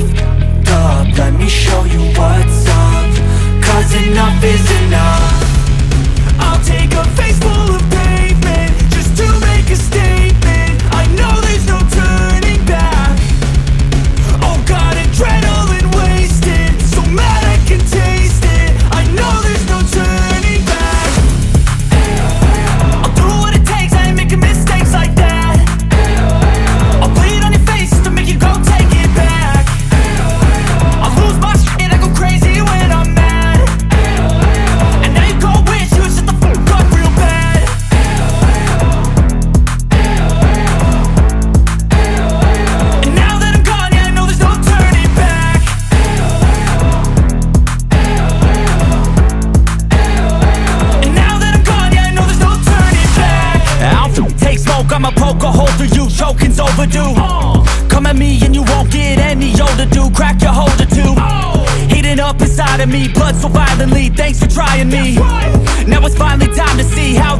up Let me show you what's up. Cause enough is enough smoke, I'ma poke a hole through you, choking's overdue. Come at me and you won't get any older, dude, crack your holder too. Heating up inside of me, blood so violently, thanks for trying me. Now it's finally time to see how